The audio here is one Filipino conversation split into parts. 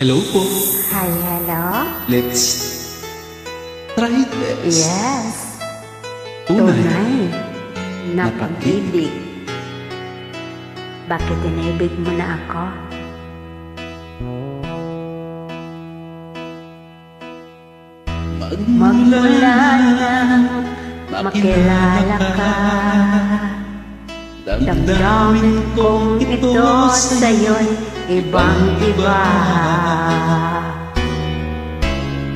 Hello po. Hi, hello? Let's try this. Yes. Tunay. Tunay. Na Na pag-ibig. Bakit inibig mo na ako? Magmula nang makilala ka Damdamin kong ito sa'yo'y ibang-iba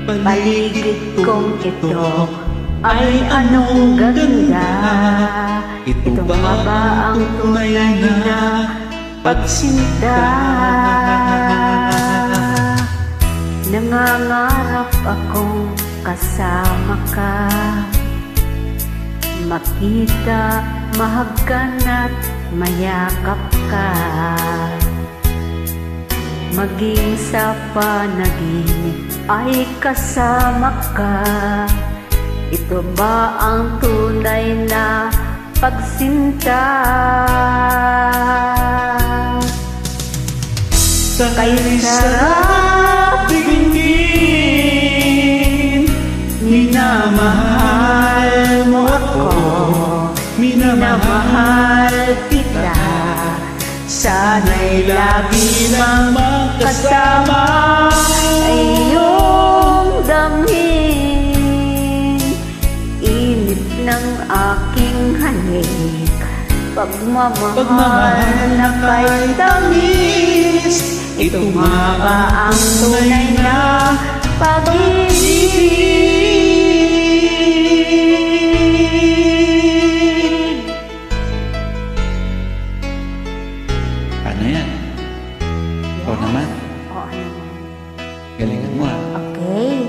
Paligid kong ito ay anong ganda? Ito ba ang tunay na pagsinta? Nangangarap akong kasama ka. Makita, mahagkan at mayakap ka Maging sa panaginip ay kasama ka. Ito ba ang tunay na pagsinta? Kay sarap tingin Minamahal mo ako. Minamahal kita Sana'y lagi lang magkasama ay iyong damhin Init ng aking halik Pagmamahal Pagmamahal na kay tamis Ito nga ba ang tunay na pag-ibig? Ano yan? Ikaw naman. Oo naman. Galingan mo ah. Okay.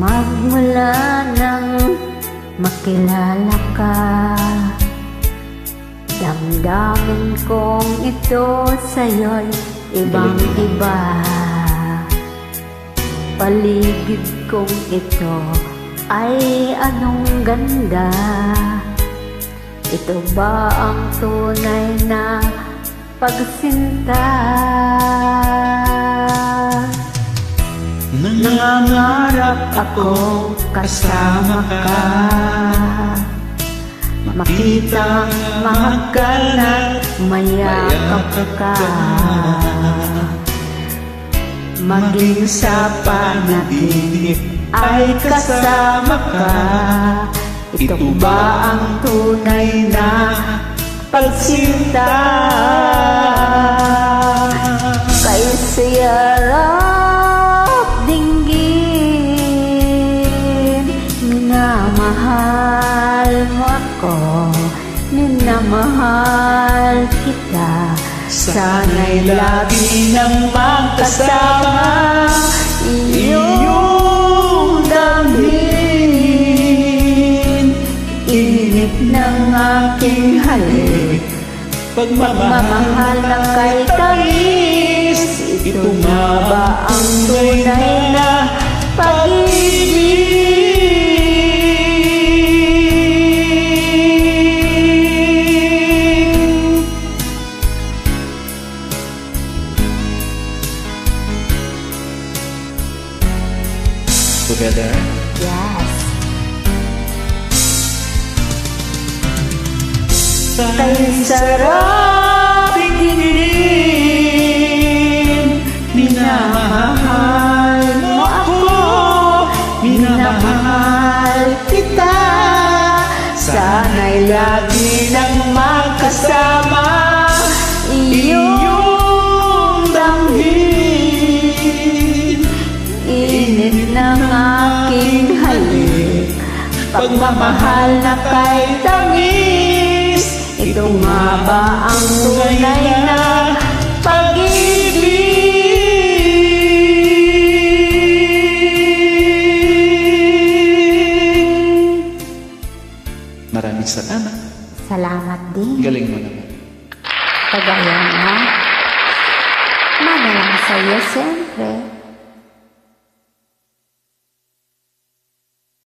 Magmula nang makilala ka Damdamin kong ito sa'yo'y ibang-iba Paligid kong ito ay anong ganda Ito ba ang tunay na pagsinta? Nangangarap ako kasama ka. Makita, mahagkan at mayakap ka. Maging sa panaginip ay kasama ka Ito ba ang tunay na pagsinta? Kay siyarap dinggin Minamahal mo ako. Minamahal kita. Sana'y lagi nang magkasama. Iyong Pagmamahal Mamahal na kay tamis Ito nga ba ang tunay na pag-ibig? Together. Yes. Kay sarap tingin Minamahal mo ako. Minamahal kita. Sana'y lagi nang magkasama. Iyong damhin. Init ng aking halik. Pagmamahal na kay tangis Ito nga ba ang tunay na pag-ibig? Maraming salamat. Salamat din. Galing mo naman. Kagaya na. Madalang sa'yo, siyempre.